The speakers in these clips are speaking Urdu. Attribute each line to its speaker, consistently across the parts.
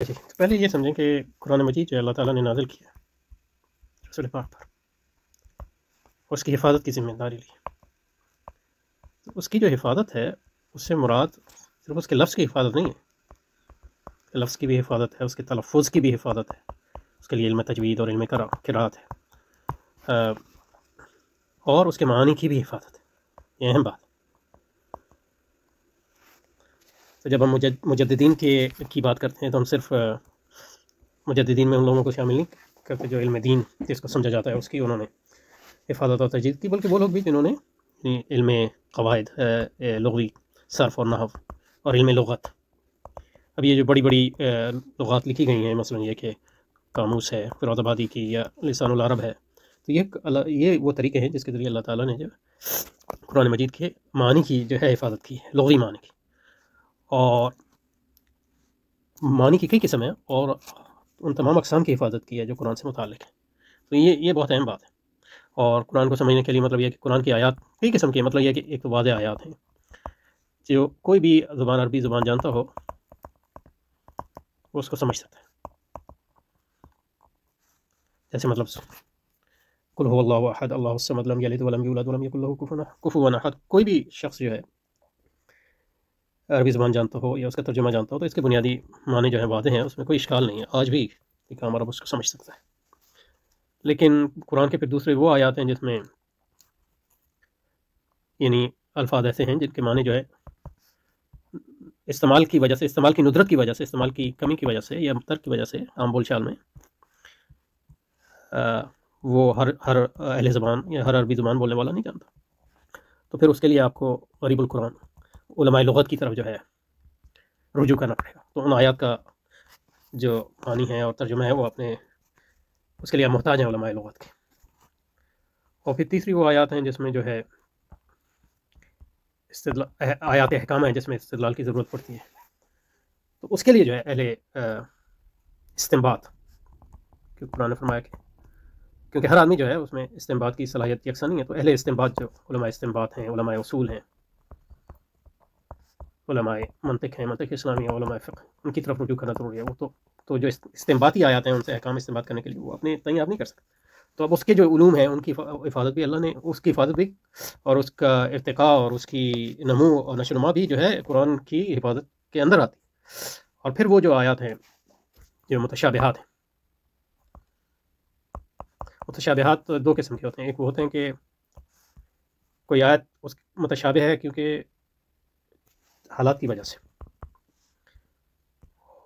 Speaker 1: جی پہلے یہ سمجھیں کہ قرآن مجید جو اللہ تعالیٰ نے نازل کیا رسول پاک پر اس کی حفاظت کی ذمہ داری لی۔ اس کی جو حفاظت ہے، اس سے مراد صرف اس کے لفظ کی حفاظت نہیں ہے۔ لفظ کی بھی حفاظت ہے، اس کے تلفظ کی بھی حفاظت ہے۔ اس کے لیے علم تجوید اور علم کراط ہے۔ اور اس کے معنی کی بھی حفاظت ہے۔ یہ اہم بات۔ تو جب ہم مجددین کے کی بات کرتے ہیں تو ہم صرف مجددین میں ان لوگوں کو شامل نہیں کرتے جو علم دین جس کو سمجھا جاتا ہے، اس کی انہوں نے حفاظت اور تجدید کی، بلکہ وہ لوگ بھی جنہوں نے علم قواعد لغوی صرف اور نحو اور علم لغت۔ اب یہ جو بڑی بڑی لغات لکھی گئی ہیں، مثلا یہ کہ قاموس ہے فرود آبادی کی یا لسان العرب ہے، تو یہ یہ وہ طریقے ہیں جس کے ذریعے اللہ تعالیٰ نے جو قرآن مجید کے معنی کی جو ہے حفاظت کی ہے، لغوی معنی کی۔ اور معنی کی کئی قسم ہیں اور ان تمام اقسام کی حفاظت کی ہے جو قرآن سے متعلق ہے تو یہ یہ بہت اہم بات ہے۔ اور قرآن کو سمجھنے کے لیے مطلب یہ کہ قرآن کی آیات کئی قسم کی مطلب یہ کہ ایک واضح آیات ہیں۔ جو کوئی بھی زبان عربی زبان جانتا ہو، وہ اس کو سمجھ سکتا ہے۔ جیسے مطلب کل ہو اللہ احد، اللہ الصمد لم یلد ولم یولد ولم یکن له کفوا احد۔ کوئی بھی شخص جو ہے عربی زبان جانتا ہو یا اس کا ترجمہ جانتا ہو تو اس کے بنیادی معنی جو ہیں واضح ہیں، اس میں کوئی اشکال نہیں ہے۔ آج بھی ایک عام عرب اس کو سمجھ سکتا ہے۔ لیکن قرآن کے پھر دوسرے وہ آیات ہیں جس میں یعنی الفاظ ایسے ہیں جن کے معنی جو ہے استعمال کی وجہ سے، استعمال کی ندرت کی وجہ سے، استعمال کی کمی کی وجہ سے یا ترک کی وجہ سے عام بول چال میں وہ ہر ہر اہل زبان یا ہر عربی زبان بولنے والا نہیں جانتا۔ تو پھر اس کے لیے آپ کو غریب القرآن علماء لغت کی طرف جو ہے، رجوع کرنا پڑے گا۔ تو ان آیات کا جو معنی ہے اور ترجمہ ہے، وہ اپنے اس کے لیے محتاج ہیں علماء لغت کے۔ اور پھر تیسری وہ آیات ہیں جس میں جو ہے استدلال، آیات احکام ہیں جس میں استدلال کی ضرورت پڑتی ہے۔ تو اس کے لیے جو ہے، اہل استمباد کیونکہ قرآن فرمایا کہ، کیونکہ ہر آدمی جو ہے، اس میں استمباد کی صلاحیت یکساں نہیں ہے، تو اہل استمباد جو علماء استمباد ہیں، علماء اصول ہیں علماء منطق ہیں، منطق اسلامی علماء فقہ ان کی طرف رجوع کرنا ضروری ہے۔ وہ تو تو جو استعماتی آیات ہیں، ان سے احکام استعمال کرنے کے لیے وہ اپنے تئیں آپ نہیں کر سکتے۔ تو اب اس کے جو علوم ہیں، ان کی حفاظت بھی اللہ نے اس کی حفاظت بھی اور اس کا ارتقاء اور اس کی نمو اور نشو نما بھی جو ہے قرآن کی حفاظت کے اندر آتی اور پھر وہ جو آیات ہیں، جو متشابہات ہیں۔ متشابہات دو قسم کے ہوتے ہیں۔ ایک وہ ہوتے ہیں کہ کوئی آیت اس متشابہ ہے کیونکہ حالات کی وجہ سے۔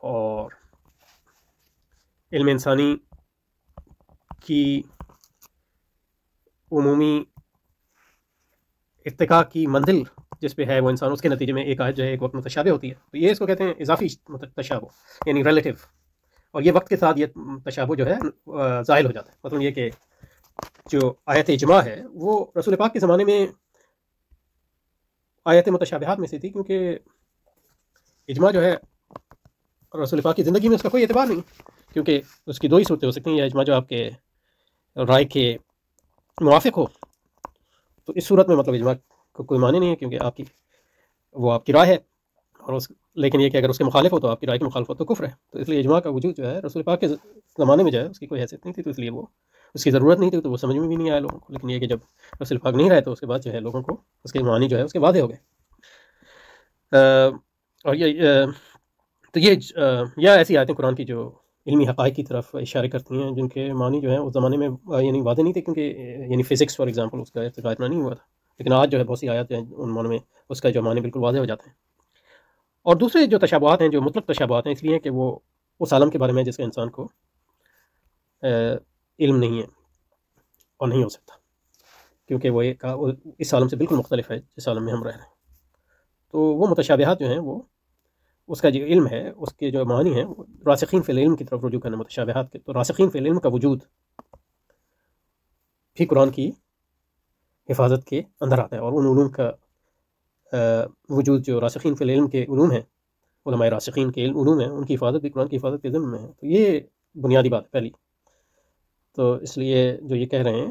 Speaker 1: اور علم انسانی کی عمومی ارتقاء کی منزل جس پہ ہے وہ انسان، اس کے نتیجے میں ایک آیت جو ہے، ایک وقت متشابہ ہوتی ہے۔ تو یہ اس کو کہتے ہیں اضافی تشابہ یعنی ریلیٹیو اور یہ وقت کے ساتھ یہ تشابہ جو ہے ظاہر ہو جاتا ہے۔ مطلب یہ کہ جو آیت اجماع ہے، وہ رسول پاک کے زمانے میں آیت متشابہات میں سے تھی کیونکہ اجماع جو ہے رسول پاک کی زندگی میں اس کا کوئی اعتبار نہیں، کیونکہ اس کی دو ہی صورتیں ہو سکتی ہیں، یا اجماع جو آپ کے رائے کے موافق ہو، تو اس صورت میں مطلب اجماع کو کوئی معنی نہیں ہے، کیونکہ آپ کی، وہ آپ کی رائے ہے اور اس، لیکن یہ کہ اگر اس کے مخالف ہو تو آپ کی رائے کی مخالف ہو تو کفر ہے، تو اس لیے اجماع کا وجود جو ہے رسول پاک کے زمانے میں جو ہے اس کی کوئی حیثیت نہیں تھی، تو اس لیے وہ اس کی ضرورت نہیں تھی تو وہ سمجھ میں بھی نہیں آیا لوگوں کو، لیکن یہ کہ جب رسول پاک نہیں رہے تو اس کے بعد جو ہے لوگوں کو اس کے معنی جو ہے اس کے وعدے ہو گئے۔ اور یہ تو یہ یا ایسی آیتیں قرآن کی جو علمی حقائق کی طرف اشارے کرتی ہیں جن کے معنی جو ہیں اس زمانے میں یعنی وعدے نہیں تھے کیونکہ یعنی فزکس فار ایگزامپل اس کا ارتقا اتنا نہیں ہوا تھا۔ لیکن آج جو ہے بہت سی آیات ہیں ان معنی میں اس کا جو معنی بالکل واضح ہو جاتے ہیں اور دوسرے جو تشابہات ہیں، جو مطلب تشابہات ہیں، اس لیے کہ وہ اس عالم کے بارے میں، جس کا انسان کو علم نہیں ہے اور نہیں ہو سکتا۔ کیونکہ وہ ایک اس عالم سے بالکل مختلف ہے جس عالم میں ہم رہ رہے ہیں۔ تو وہ متشابہات جو ہیں، وہ اس کا جو علم ہے، اس کے جو معنی ہیں، وہ راسخین فی العلم کی طرف رجوع کرنا، متشابہات کے۔ تو راسخین فی العلم کا وجود بھی قرآن کی حفاظت کے اندر آتا ہے اور ان علوم کا وجود جو راسخین فی العلم کے علوم ہیں، علماء راسخین کے علم علوم ہیں، ان کی حفاظت بھی قرآن کی حفاظت کے ذمہ میں ہے۔ تو یہ بنیادی بات ہے، پہلی۔ تو اس لیے جو یہ کہہ رہے ہیں